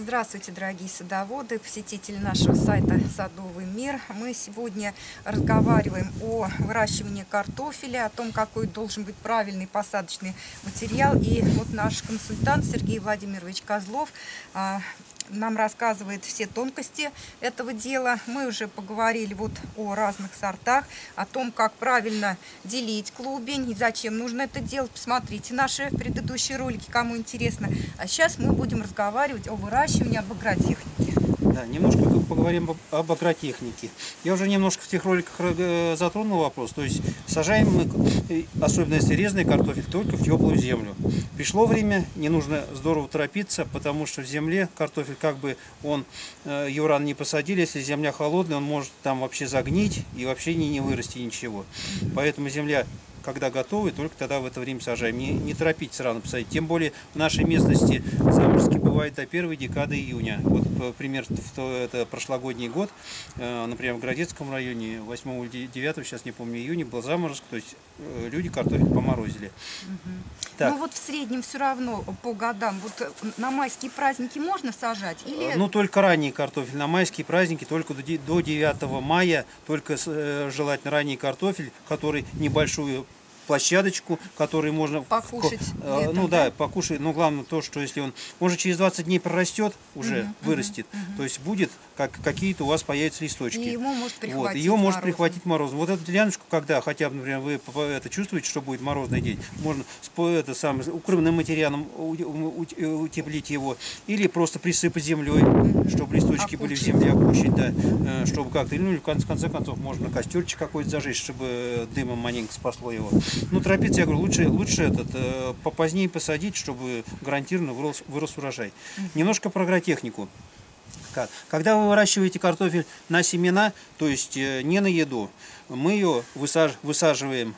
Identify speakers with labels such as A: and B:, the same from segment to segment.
A: Здравствуйте, дорогие садоводы, посетители нашего сайта «Садовый мир». Мы сегодня разговариваем о выращивании картофеля, о том, какой должен быть правильный посадочный материал. И вот наш консультант Сергей Владимирович Козлов а, нам рассказывает все тонкости этого дела. Мы уже поговорили вот о разных сортах, о том, как правильно делить клубень и зачем нужно это делать. Посмотрите наши предыдущие ролики, кому интересно. А сейчас мы будем разговаривать о выращивании, об агротехнике.
B: Да, немножко поговорим об, агротехнике. Я уже немножко в тех роликах э, затронул вопрос. То есть сажаем мы, э, особенно если резный картофель, только в теплую землю. Пришло время, не нужно здорово торопиться, потому что в земле картофель, как бы он, э, его рано не посадили, если земля холодная, он может там вообще загнить и вообще не, не вырасти ничего. Поэтому земля когда готовы, только тогда в это время сажаем. Не, не торопитесь рано посадить. Тем более в нашей местности заморозки бывают до первой декады июня. Вот пример, это прошлогодний год, э, например, в Городецком районе 8 или 9, сейчас не помню, июня был заморозок, то есть э, люди картофель поморозили.
A: Угу. Так. Ну вот в среднем все равно по годам, вот на майские праздники можно сажать? Или...
B: Ну только ранний картофель, на майские праздники только до 9 мая, только э, желательно ранний картофель, который небольшую площадочку, который можно...
A: Покушать.
B: В, летом, ну да, да, покушать. Но главное то, что если он... Он же через 20 дней прорастет, уже угу, вырастет. Угу. То есть будет, как какие-то у вас появятся листочки. И
A: ему может прихватить
B: вот, Его может прихватить морозом. Вот эту ляночку, когда хотя бы, например, вы это чувствуете, что будет морозный день, можно это самым укрывным материалом утеплить его. Или просто присыпать землей, чтобы листочки Окучить. были в земле, окучить, да. Э, чтобы как-то, ну в конце, конце концов, можно костерчик какой-то зажечь, чтобы дымом маленько спасло его. Ну, торопиться, я говорю, лучше, лучше этот, э, попозднее посадить, чтобы гарантированно вырос, вырос урожай. Немножко про агротехнику. Когда вы выращиваете картофель на семена, то есть э, не на еду, мы ее высаж, высаживаем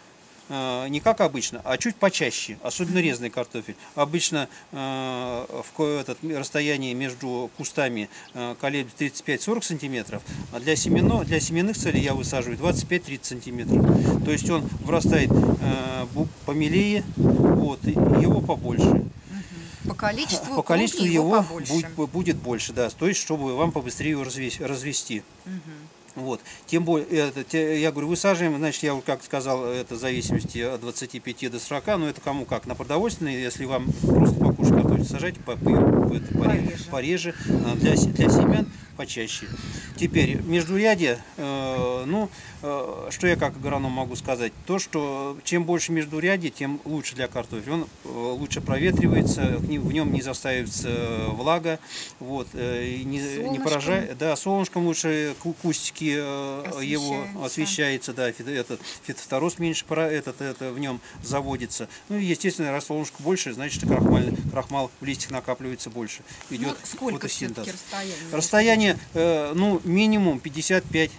B: Э, не как обычно, а чуть почаще, особенно резный картофель. Обычно э, в этот расстояние между кустами э, колеблет 35-40 сантиметров, а для, семенно, для семенных целей я высаживаю 25-30 сантиметров. То есть он вырастает помелее, вот, его побольше.
A: По количеству,
B: По количеству его, его будет, будет больше, да, то есть чтобы вам побыстрее его развести. Угу. Вот. Тем более, это, я говорю, высаживаем, значит, я как сказал, это в зависимости от 25 до 40, но это кому как. На продовольственные, если вам просто покушать готовить, сажайте по, по, это, пореже. пореже. А для, для семян почаще. Теперь, междурядье, э, ну, э, что я как агроном могу сказать? То, что чем больше междурядье, тем лучше для картофеля. Он э, лучше проветривается, в нем не заставится влага, вот, э, не, не поражает. Да, солнышком лучше кустики э, его освещается, да, этот фитофтороз меньше этот, это в нем заводится. Ну, естественно, раз солнышко больше, значит, крахмал, крахмал в листьях накапливается больше. Идет ну,
A: сколько фотосинтез. расстояние?
B: Расстояние расстояние, ну, минимум 55,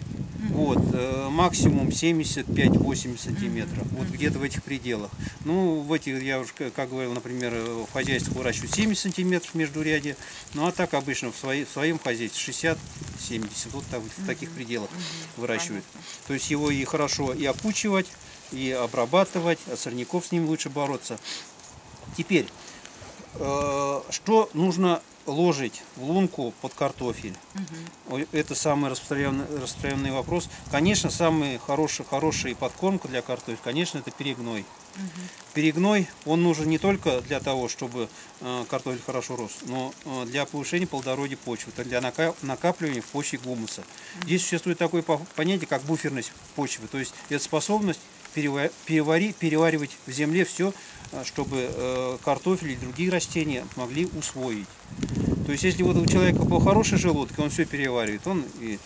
B: вот, э, максимум 75-80 сантиметров, вот где-то в этих пределах. Ну, в этих, я уже, как говорил, например, в хозяйстве выращивают 70 сантиметров между ряде, ну, а так обычно в, своей, в своем хозяйстве 60-70, вот так, в таких пределах выращивают. То есть его и хорошо и окучивать, и обрабатывать, а сорняков с ним лучше бороться. Теперь, э, что нужно ложить в лунку под картофель. Угу. Это самый распространенный, распространенный вопрос. Конечно, самый хороший, хорошая подкормка для картофеля, конечно, это перегной. Угу. Перегной, он нужен не только для того, чтобы э, картофель хорошо рос, но э, для повышения плодородия почвы, для накапливания в почве гумуса. Угу. Здесь существует такое понятие, как буферность почвы, то есть это способность перевари, переваривать в земле все, э, чтобы э, картофель и другие растения могли усвоить. То есть, если вот у человека был хороший желудок, он все переваривает, он и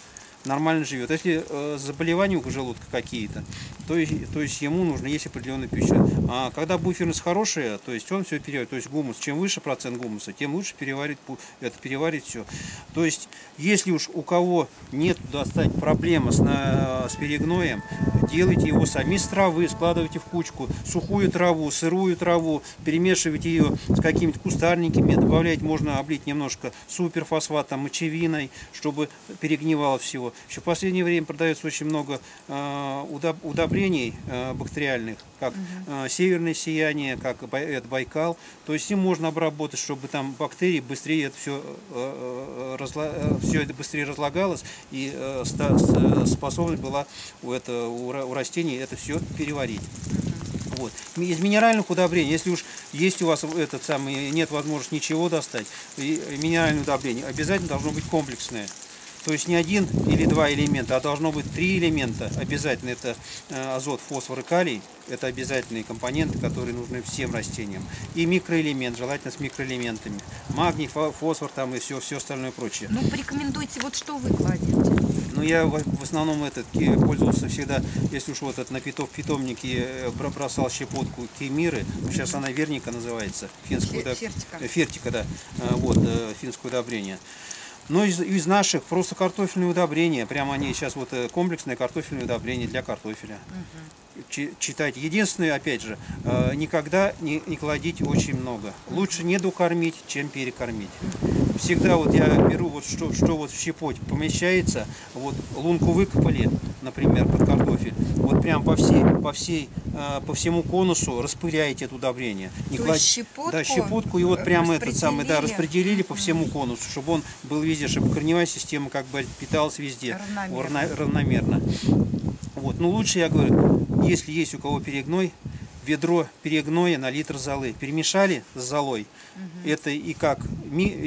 B: нормально живет. Если э, заболевания у желудка какие-то, то, то есть ему нужно есть определенная пища. А когда буферность хорошая, то есть он все переваривает. То есть гумус, чем выше процент гумуса, тем лучше переварит, это переварит все. То есть, если уж у кого нет достать проблема с, на, с перегноем, делайте его сами с травы, складывайте в кучку сухую траву, сырую траву, перемешивайте ее с какими-то кустарниками, добавлять можно облить немножко суперфосфатом, мочевиной, чтобы перегнивало всего. Еще в последнее время продается очень много удоб- удобрений э, бактериальных, как э, северное сияние, как это Байкал. То есть им можно обработать, чтобы там бактерии быстрее это все, все это быстрее разлагалось и способность была у, это, у, ра- у растений это все переварить. Вот. Из минеральных удобрений, если уж есть у вас этот самый, нет возможности ничего достать, и минеральное удобрение обязательно должно быть комплексное. То есть не один или два элемента, а должно быть три элемента. Обязательно это э, азот, фосфор и калий. Это обязательные компоненты, которые нужны всем растениям. И микроэлемент, желательно с микроэлементами. Магний, фо- фосфор там и все, все остальное прочее.
A: Ну, порекомендуйте, вот что вы кладете.
B: Ну, я в основном этот пользовался всегда, если уж вот это на питов, питомнике э, бро- бросал щепотку кемиры, сейчас она верника называется, удоб-
A: фертика.
B: фертика, да, э, вот, финское удобрение. Но из, из наших просто картофельные удобрения, прямо они сейчас вот э, комплексное картофельное удобрение для картофеля. Чи- Читайте. Единственное, опять же, э, никогда не, не кладите очень много. Лучше не докормить, чем перекормить. Всегда вот я беру вот что, что вот в щепоть помещается, вот лунку выкопали, например, под картофель, вот прям по всей, по всей, по всему конусу распыляете это удобрение. Не
A: То есть щепотку
B: да, щепотку и вот прямо этот самый, да,
A: распределили.
B: по всему конусу, чтобы он был везде, чтобы корневая система как бы питалась везде
A: Равномерно.
B: равномерно. Вот, ну лучше я говорю, если есть у кого перегной, ведро перегноя на литр золы. Перемешали с золой. Это и как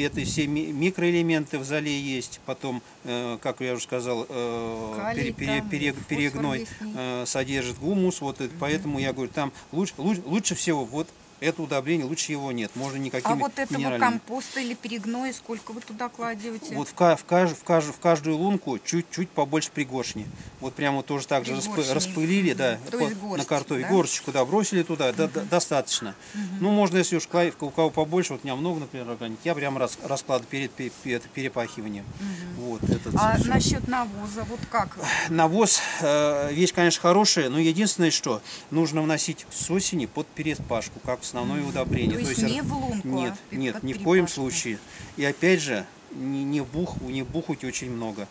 B: это все ми- микроэлементы в золе есть. Потом, э, как я уже сказал, э,
A: Калий
B: пере- пере-
A: там,
B: перегной э, содержит гумус. Вот, это, поэтому я говорю, там лучше, лучше, лучше всего вот это удобрение, лучше его нет. Можно никакими
A: А вот этого компоста или перегноя, сколько вы туда кладете?
B: Вот в, в, кажд- в, кажд- в каждую лунку чуть-чуть побольше пригоршни. Вот прямо тоже так же распы- распылили, да,
A: То есть
B: на
A: горсть,
B: картофель.
A: да?
B: Горсточку, да, бросили туда, да, да, достаточно. Ну, можно, если уж кла- у кого побольше, вот у меня много, например, органик, я прям рас, раскладываю перед пе- пе- это, перепахиванием. Вот, этот,
A: А
B: всё.
A: насчет навоза, вот как?
B: Навоз э, вещь, конечно, хорошая, но единственное, что нужно вносить с осени под перепашку, как основное удобрение.
A: То есть не в лунку, а
B: Нет,
A: пе-
B: нет, ни в коем
A: перепашку.
B: случае. И опять же, не, не, бух, не бухать очень много.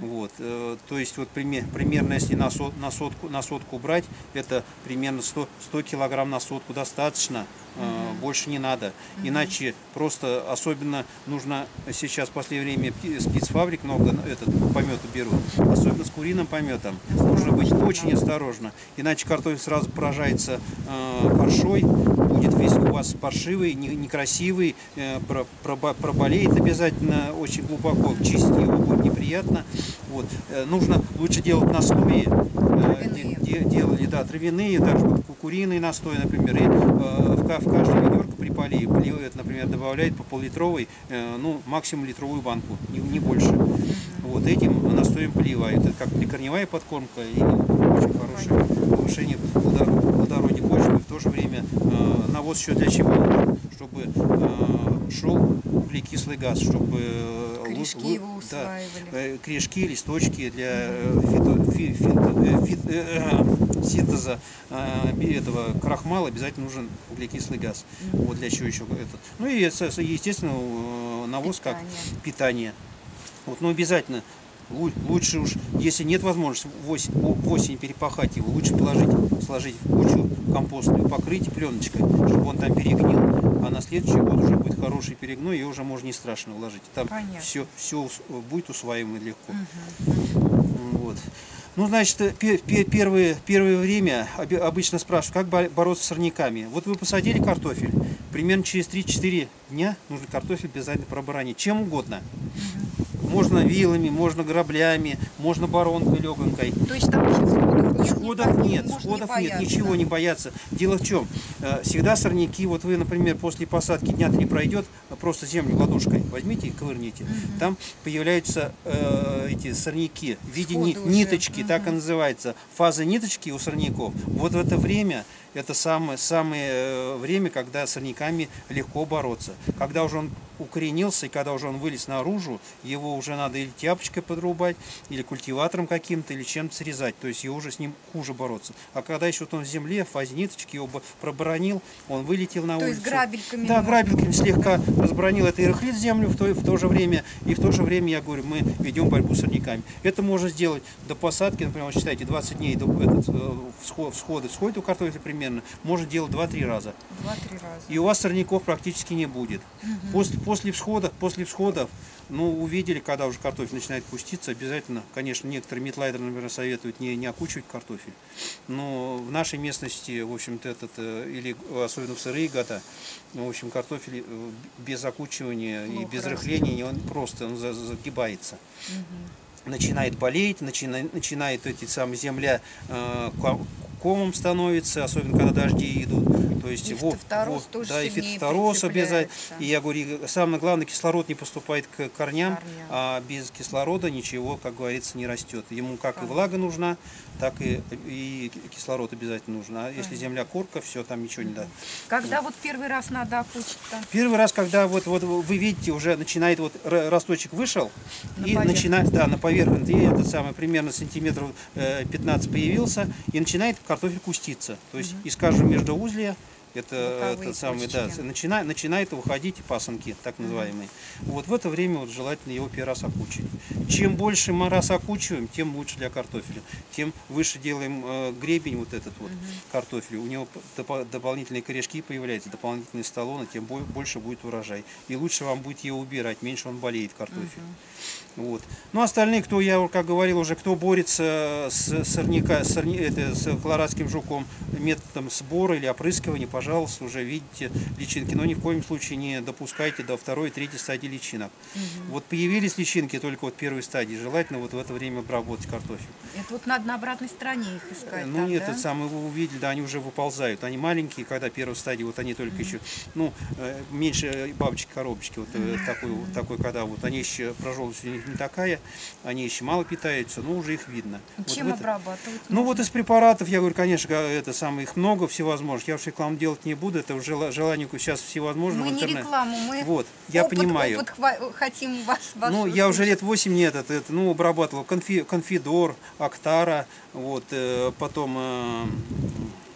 B: Вот, э, то есть вот приме- примерно, если на, сот- на, сотку, на сотку брать, это примерно 100, 100 килограмм на сотку достаточно, э, больше не надо. Иначе просто особенно нужно сейчас в последнее время спецфабрик много этот, помета берут, особенно с куриным пометом. Нужно быть очень осторожно, иначе картофель сразу поражается э, паршой, будет весь у вас паршивый, не- некрасивый, э, проболеет обязательно очень глубоко, чистить его будет неприятно. Вот. Э, Нужно лучше делать настои, э, делали, да, травяные, даже вот ку- куриный настой, например, и в, ка- в каждое ведерко при полии поливает, например, добавляет по пол-литровой, ну, максимум литровую банку, не, не больше. Вот этим настоем поливают. Это как прикорневая подкормка и очень хорошее повышение плодор- плодородия почвы. В то же время э, навоз еще для чего нужен? Чтобы э, шел углекислый газ, чтобы э,
A: Корешки
B: лу-
A: его
B: да,
A: усваивали.
B: э, корешки, листочки для э, фито- фи- фито- э, фит- э, э, синтеза э, этого крахмала обязательно нужен углекислый газ. Вот для чего еще этот. Ну и со- естественно э, навоз как
A: Питание.
B: питание. Вот, но обязательно лу- лучше уж, если нет возможности в осень перепахать его, лучше положить, сложить в кучу компостную, покрыть пленочкой, чтобы он там перегнил, а на следующий год уже будет хороший перегной, и уже можно не страшно уложить. Там
A: Понятно.
B: все, все будет усваиваемо легко. Вот. Ну, значит, пе- пе- первое, первое время обычно спрашивают, как бо- бороться с сорняками. Вот вы посадили картофель, примерно через 3-4 дня нужно картофель обязательно проборонить. Чем угодно. Можно вилами, можно граблями, можно баронкой, легонкой.
A: То есть там еще всходов нет?
B: Сходов нет, сходов
A: не
B: нет, ничего не бояться. Дело в чем? Э, Всегда сорняки, вот вы, например, после посадки дня три пройдет, просто землю ладошкой возьмите и ковырните. Там появляются э, эти сорняки в виде ни- ниточки, так и называется. Фаза ниточки у сорняков. Вот в это время это самое, самое э, время, когда с сорняками легко бороться. Когда уже он укоренился, и когда уже он вылез наружу, его уже надо или тяпочкой подрубать, или культиватором каким-то, или чем-то срезать. То есть его уже с ним хуже бороться. А когда еще вот он в земле, фазниточки его бы проборонил, он вылетел на
A: То
B: улицу.
A: есть грабельками
B: Да, грабельками слегка разбронил это и рыхлит землю в то, в то же время. И в то же время, я говорю, мы ведем борьбу с сорняками. Это можно сделать до посадки, например, вот считайте, 20 дней до этот, э, всход, всходы, всходит у картофеля примерно, можно делать 2-3 раза.
A: Два-три раза.
B: И у вас сорняков практически не будет. После, после всходов, после всходов, ну, увидели, когда уже картофель начинает пуститься, обязательно, конечно, некоторые метлайдеры, например, советуют не, не окучивать картофель. Но в нашей местности, в общем-то, этот, э, или особенно в сырые года, в общем, картофель э, без окучивания и
A: Плохо
B: без
A: растет.
B: рыхления, он просто он за- загибается начинает болеть, начинает, начинает эти самые земля э, комом становится, особенно когда дожди идут. То есть
A: И
B: во-
A: фитофтороз
B: во-
A: тоже
B: да, и
A: сильнее
B: фитофтороз обязательно. И я говорю, и самое главное, кислород не поступает к корням,
A: Корням.
B: а без кислорода ничего, как говорится, не растет. Ему как и
A: Понятно.
B: влага нужна, так и, и кислород обязательно нужен. А если земля корка, все, там ничего не даст.
A: Когда вот первый раз надо окучить-то?
B: Первый раз, когда вот, вот вы видите, уже начинает вот росточек вышел,
A: На
B: и начинает, да, на поверхность, и этот самый примерно сантиметров э, 15 появился, и начинает картофель куститься. То есть, и скажем, между узлия, это этот самый, да, начинает, начинает выходить пасынки, так называемые. Вот в это время вот желательно его первый раз окучить. Чем больше мы раз окучиваем, тем лучше для картофеля. Тем выше делаем э, гребень вот этот вот картофель. У него допо- дополнительные корешки появляются, дополнительные столоны, тем бо- больше будет урожай. И лучше вам будет его убирать, меньше он болеет картофель. Вот. Ну, остальные, кто, я как говорил уже, кто борется с, сорняка, сорня- это, с колорадским жуком методом сбора или опрыскивания, пожалуйста, уже видите личинки. Но ни в коем случае не допускайте до второй и третьей стадии личинок. Вот появились личинки только вот первой стадии, желательно вот в это время обработать картофель.
A: Это вот надо на обратной стороне их искать.
B: Ну,
A: там,
B: нет,
A: да?
B: это самое вы увидели, да, они уже выползают. Они маленькие, когда первой стадии, вот они только еще, ну, э, меньше бабочки-коробочки, вот э, такой, вот такой, когда вот они еще, прожелтость них не такая, они еще мало питаются, но уже их видно. Вот
A: Чем
B: в это-
A: обрабатывать?
B: ну вот из препаратов, я говорю, конечно, это самое, их много всевозможных. Я уж рекламу делать не буду, это уже желание сейчас всевозможного
A: мы не рекламу, мы
B: Вот, я
A: опыт,
B: понимаю.
A: опыт хотим вас, вас
B: Ну, я уже
A: услышать.
B: лет 8 нет, это, это, ну, обрабатывал конфи, конфидор, Актара, вот, э, потом э,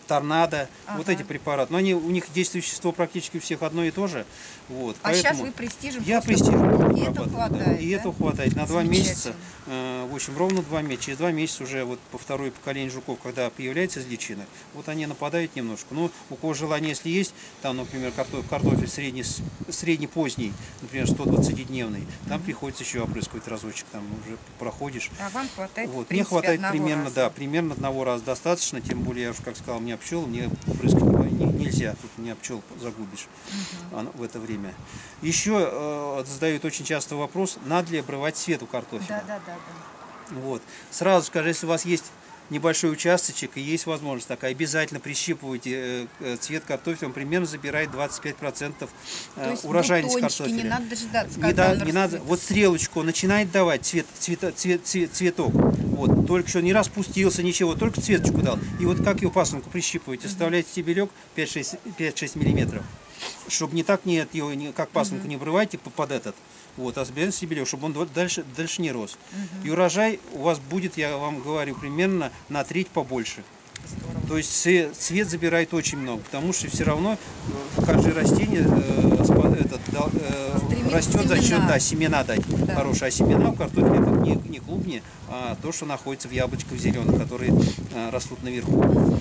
B: Торнадо, вот
A: Ага.
B: эти препараты. Но они, у них действующее вещество практически у всех одно и то же. Вот,
A: А сейчас
B: поэтому
A: вы престижем
B: я престижем
A: И этого
B: да.
A: хватает,
B: И
A: да?
B: этого хватает. На два месяца, э, в общем, ровно два месяца. Через два месяца уже вот по второе поколение жуков, когда появляется из личинок, вот они нападают немножко. Ну, у кого желание, если есть, там, например, картофель, картофель средний, поздний, например, 120-дневный, там приходится еще опрыскивать разочек, там уже проходишь.
A: А вам хватает,
B: Вот, мне
A: принципе,
B: хватает
A: одного
B: примерно,
A: раза.
B: да, примерно одного раза достаточно, тем более, я уже как сказал, у меня пчел, мне прыскать не- нельзя, тут меня пчел загубишь а, в это время. Еще э, задают очень часто вопрос, надо ли обрывать цвет у картофеля.
A: Да, да, да, да.
B: Вот. Сразу скажу, если у вас есть небольшой участочек и есть возможность такая, обязательно прищипывайте э, э, цвет картофеля, он примерно забирает 25%
A: То
B: э,
A: есть
B: урожайность картофеля.
A: не надо дожидаться,
B: Не, да- не надо, вот стрелочку начинает давать цвет, цвета- цвет, цвет- цветок. Вот, только что не распустился, ничего, только цветочку дал. И вот как его пасынку прищипываете, вставляете стебелек 5-6 миллиметров. Чтобы не так, нет, его как пасынку не обрывайте по- под этот. Вот, а собираем стебелек, чтобы он дальше, дальше не рос. И урожай у вас будет, я вам говорю, примерно на треть побольше.
A: Здорово.
B: То есть цве- цвет забирает очень много, потому что все равно э, каждое растение э, этот, э, Растет за счет
A: семена.
B: да, семена дать
A: Да.
B: хорошие. А семена в картофеле это не, не клубни, а то, что находится в яблочках зеленых, которые э, растут наверху.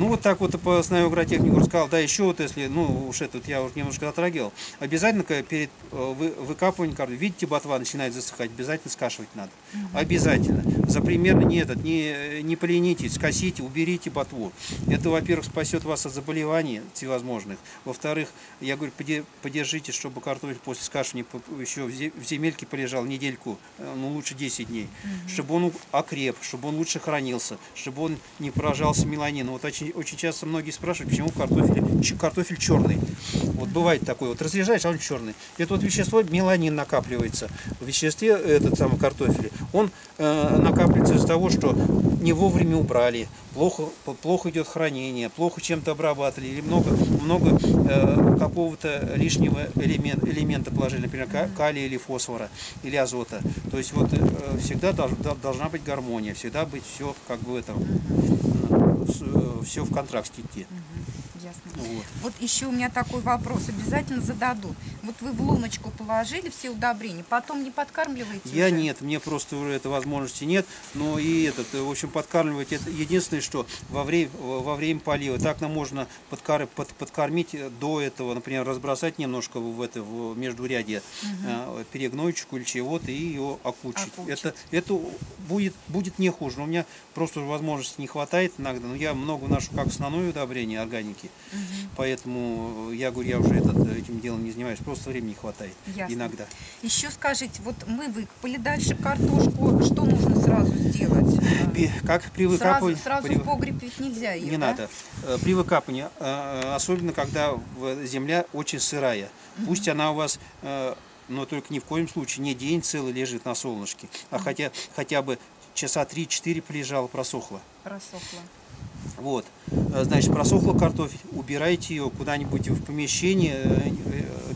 B: Ну вот так вот по основной агротехнику рассказал. Да, еще вот если, ну уж этот я уже немножко затрагивал, обязательно перед э, вы- выкапыванием картофеля, видите, ботва начинает засыхать, обязательно скашивать надо. Обязательно. За примерно не этот, не, не поленитесь, скосите, уберите ботву. Это, во-первых, спасет вас от заболеваний всевозможных. Во-вторых, я говорю, подержите, чтобы картофель после скашивания еще в земельке полежал недельку, э, ну лучше 10 дней, чтобы он окреп, чтобы он лучше хранился, чтобы он не поражался меланином. Вот очень очень часто многие спрашивают, почему картофель, картофель черный. Вот бывает такой, вот разрежаешь, а он черный. Это вот вещество, меланин накапливается в веществе, этот самый картофель. Он э, накапливается из-за того, что не вовремя убрали, плохо, плохо идет хранение, плохо чем-то обрабатывали, или много, много э, какого-то лишнего элемент, элемента положили, например, ка- калия или фосфора, или азота. То есть вот э, всегда долж- дол- должна быть гармония, всегда быть все как бы в этом, все в контрасте идти.
A: Ясно.
B: Вот.
A: Вот еще у меня такой вопрос, обязательно зададут. Вот вы в луночку положили все удобрения, потом не подкармливаете
B: Я
A: уже?
B: нет, мне просто уже этой возможности нет. Но и этот, э, в общем, подкармливать это единственное, что во время, во время полива. Так нам можно подкар, под- подкормить э, до этого, например, разбросать немножко в это в междурядье э, перегнойчику или чего-то и ее окучить.
A: Окучить.
B: Это, это будет, будет не хуже. Но у меня просто возможности не хватает иногда. Но я много вношу как основное удобрение органики. Поэтому я говорю, я уже этот, этим делом не занимаюсь. Просто времени хватает
A: Ясно.
B: иногда.
A: Еще скажите, вот мы выкопали дальше картошку, что нужно сразу сделать?
B: Как при
A: Сразу,
B: выкапывании...
A: сразу
B: при-
A: в погреб ведь нельзя ее,
B: Не
A: да?
B: надо. Э, При выкапывании, э, особенно когда земля очень сырая, пусть она у вас, э, но только ни в коем случае не день целый лежит на солнышке, а хотя, хотя бы часа 3-4 полежала, просохла.
A: Просохла.
B: Вот. Э, Значит, просохла картофель, убирайте ее куда-нибудь в помещение э,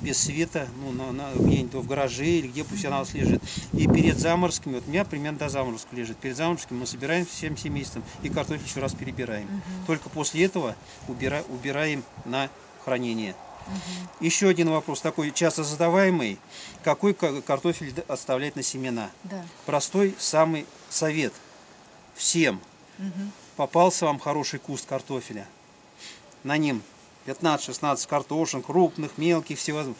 B: без света, ну, на, на- где-нибудь в гараже или где пусть она у вас лежит. И перед заморозками, вот у меня примерно до заморозка лежит, перед заморозками мы собираем всем семейством и картофель еще раз перебираем. Только после этого убира- убираем на хранение. Еще один вопрос такой часто задаваемый. Какой ка- картофель оставлять на семена?
A: Да.
B: Простой самый совет всем. Попался вам хороший куст картофеля. На нем 15-16 картошин, крупных, мелких, всевозможных.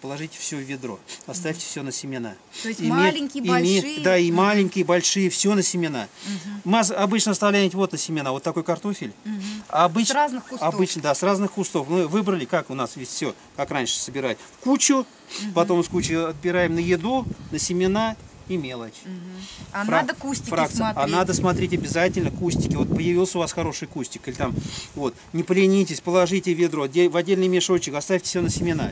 B: Положите все в ведро, оставьте все на семена.
A: То есть
B: Име-
A: маленькие,
B: име-
A: большие?
B: Да, и маленькие, большие, все на семена. Мы обычно оставляем вот на семена, вот такой картофель. А
A: С разных кустов?
B: Обычно, да, с разных кустов. Мы выбрали, как у нас ведь все, как раньше собирать. В кучу, потом с кучи отбираем на еду, на семена и мелочь.
A: А
B: Фрак-
A: надо кустики
B: фракция.
A: смотреть.
B: А надо смотреть обязательно кустики. Вот появился у вас хороший кустик, или там, вот, не поленитесь, положите ведро, в отдельный мешочек, оставьте все на семена.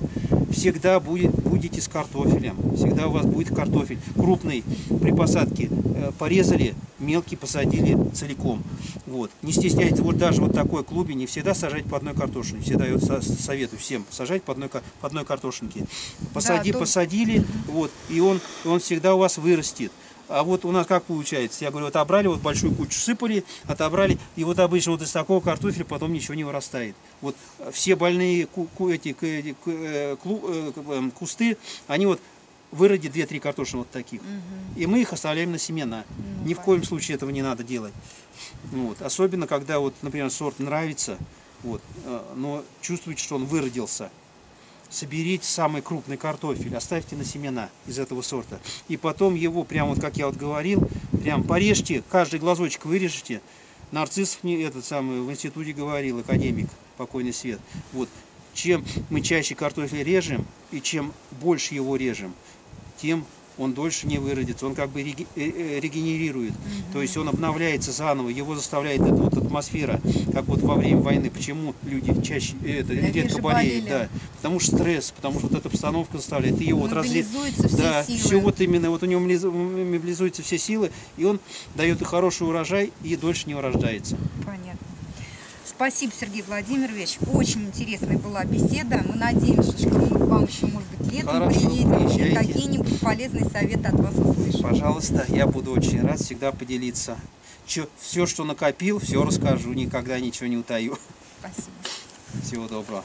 B: Всегда будет, будете с картофелем. Всегда у вас будет картофель. Крупный при посадке э, порезали, мелкий посадили целиком. Вот. Не стесняйтесь, вот даже вот такой клубе не всегда сажать по одной картошине. Всегда я вот со- советую всем сажать по одной, по одной картошинке. Посади,
A: то-
B: посадили, вот, и он, он всегда у вас вырастет. А вот у нас как получается? Я говорю, отобрали, вот большую кучу сыпали, отобрали, и вот обычно вот из такого картофеля потом ничего не вырастает. Вот э, все больные ку- ку- эти, э, э, эм, кусты, они вот выродят 2-3 картошины вот таких. И мы их оставляем на семена.
A: Ну,
B: Ни в коем случае этого не надо делать. Вот. Особенно, когда, вот, например, сорт нравится, вот, но чувствуете, что он выродился. Соберите самый крупный картофель, оставьте на семена из этого сорта. И потом его, прям вот как я вот говорил, прям порежьте, каждый глазочек вырежете. Нарциссов мне этот самый в институте говорил, академик, покойный свет. Вот, чем мы чаще картофель режем, и чем больше его режем, тем он дольше не выродится, он как бы э, э, регенерирует, то есть он обновляется заново, его заставляет эта вот атмосфера, как вот во время войны, почему люди чаще, э, это,
A: Реже
B: редко болеют,
A: болели.
B: да, потому что стресс, потому что вот эта обстановка заставляет, и его вот разли- да,
A: силы.
B: все вот именно, вот у него мобилизу- мобилизуются все силы, и он дает и хороший урожай, и дольше не урождается.
A: Понятно. Спасибо, Сергей Владимирович. Очень интересная была беседа. Мы надеемся, что мы вам еще, может быть, летом
B: Хорошо,
A: приедем и какие-нибудь полезные советы от вас услышим.
B: Пожалуйста, я буду очень рад всегда поделиться. все, что накопил, все расскажу, никогда ничего не утаю.
A: Спасибо.
B: Всего доброго.